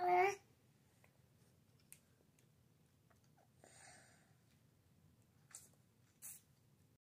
Eh,